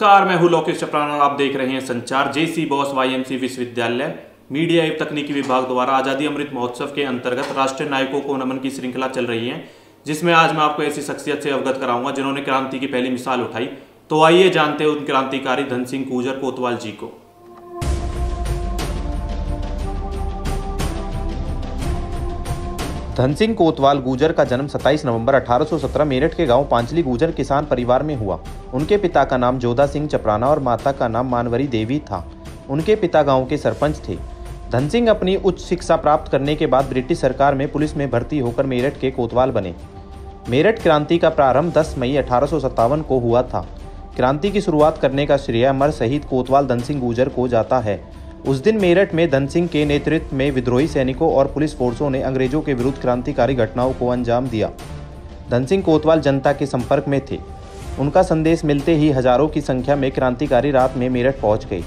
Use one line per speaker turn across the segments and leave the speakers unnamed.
नमस्कार, मैं हूँ लोकेश चपरान और आप देख रहे हैं संचार। जेसी बॉस वाईएमसी विश्वविद्यालय, मीडिया एवं तकनीकी विभाग द्वारा आज़ादी अमृत महोत्सव के अंतर्गत राष्ट्रीय नायकों को नमन की श्रृंखला चल रही है, जिसमें आज मैं आपको ऐसी शख्सियत से अवगत कराऊँगा जिन्होंने क्रांति की पहली मिसाल उठाई। तो आइए जानते हैं उन क्रांतिकारी धन सिंह कूजर कोतवाल जी को।
धन सिंह कोतवाल गुजर का जन्म 27 नवंबर 1817 मेरठ के गाँव पांचली गुजर किसान परिवार में हुआ। उनके पिता का नाम जोधा सिंह चपराना और माता का नाम मानवरी देवी था। उनके पिता गाँव के सरपंच थे। धन सिंह अपनी उच्च शिक्षा प्राप्त करने के बाद ब्रिटिश सरकार में पुलिस में भर्ती होकर मेरठ के कोतवाल बने। मेरठ क्रांति का प्रारंभ 10 मई अठारह सौ सत्तावन को हुआ था। क्रांति की शुरुआत करने का श्रेय अमर शहीद कोतवाल धन सिंह गुजर को जाता है। उस दिन मेरठ में धन सिंह के नेतृत्व में विद्रोही सैनिकों और पुलिस फोर्सों ने अंग्रेज़ों के विरुद्ध क्रांतिकारी घटनाओं को अंजाम दिया। धन सिंह कोतवाल जनता के संपर्क में थे। उनका संदेश मिलते ही हज़ारों की संख्या में क्रांतिकारी रात में मेरठ पहुँच गई।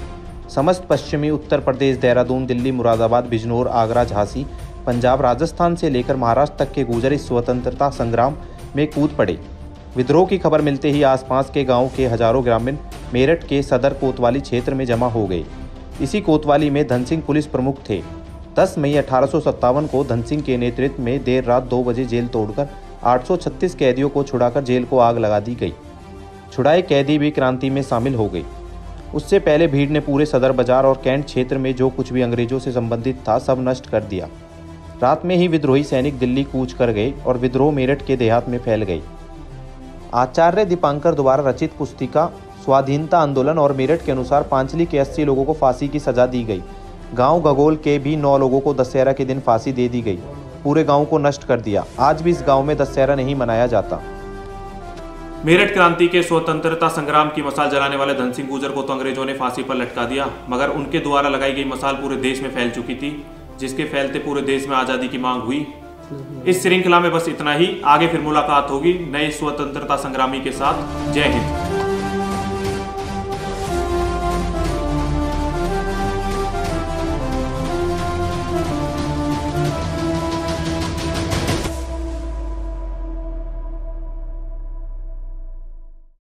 समस्त पश्चिमी उत्तर प्रदेश, देहरादून, दिल्ली, मुरादाबाद, बिजनौर, आगरा, झांसी, पंजाब, राजस्थान से लेकर महाराष्ट्र तक के गुजर इस स्वतंत्रता संग्राम में कूद पड़े। विद्रोह की खबर मिलते ही आसपास के गाँव के हज़ारों ग्रामीण मेरठ के सदर कोतवाली क्षेत्र में जमा हो गए। इसी कोतवाली में धन सिंह पुलिस प्रमुख थे। 10 मई अठारह को धन सिंह के नेतृत्व में देर रात दो बजे जेल तोड़कर 836 कैदियों को छुड़ाकर जेल को आग लगा दी गई। छुड़ाए कैदी भी क्रांति में शामिल हो गई उससे पहले भीड़ ने पूरे सदर बाज़ार और कैंट क्षेत्र में जो कुछ भी अंग्रेज़ों से संबंधित था सब नष्ट कर दिया। रात में ही विद्रोही सैनिक दिल्ली कूच कर गए और विद्रोह मेरठ के देहात में फैल गई आचार्य दीपांकर द्वारा रचित पुस्तिका स्वाधीनता आंदोलन और मेरठ के अनुसार पांचली के अस्सी लोगों को फांसी की सजा दी गई। गाँव गगोल के भी नौ लोगों को दशहरा के दिन फांसी दे दी गई। पूरे गाँव को नष्ट कर दिया। आज भी इस गाँव में दशहरा नहीं मनाया जाता।
मेरठ क्रांति के स्वतंत्रता संग्राम की मसाल जलाने वाले धन सिंह गुजर को तो अंग्रेज़ों ने फांसी पर लटका दिया, मगर उनके द्वारा लगाई गई मसाल पूरे देश में फैल चुकी थी, जिसके फैलते पूरे देश में आज़ादी की मांग हुई। इस श्रृंखला में बस इतना ही। आगे फिर मुलाकात होगी नए स्वतंत्रता संग्रामी के साथ। जय हिंद।